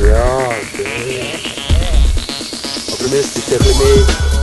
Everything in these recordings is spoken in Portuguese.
Ja, det... Optimistisch tegen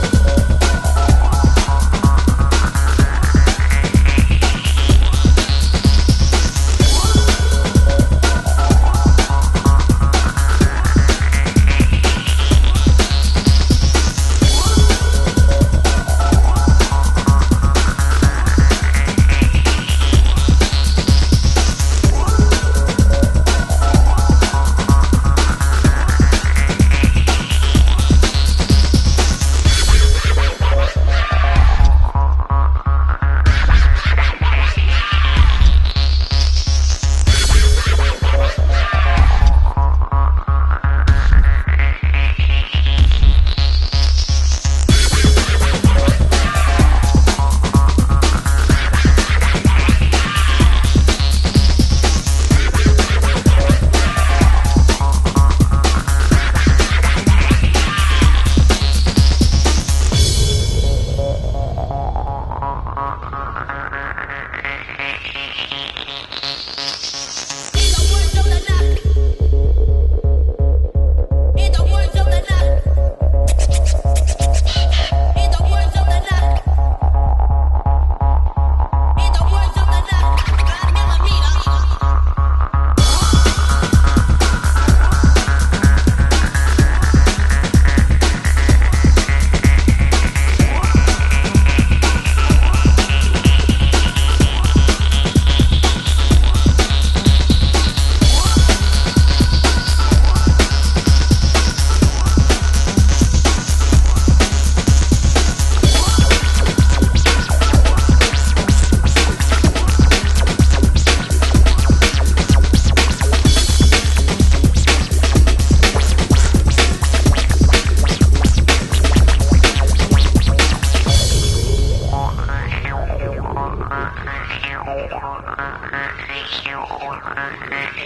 Thank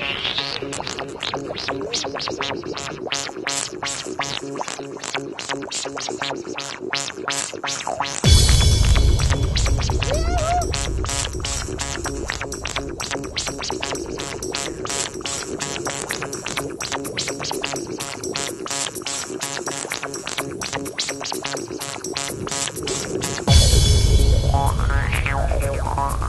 you.